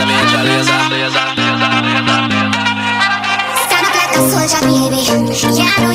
da minha tia Lisa. Stand up like a soldier, baby. Já não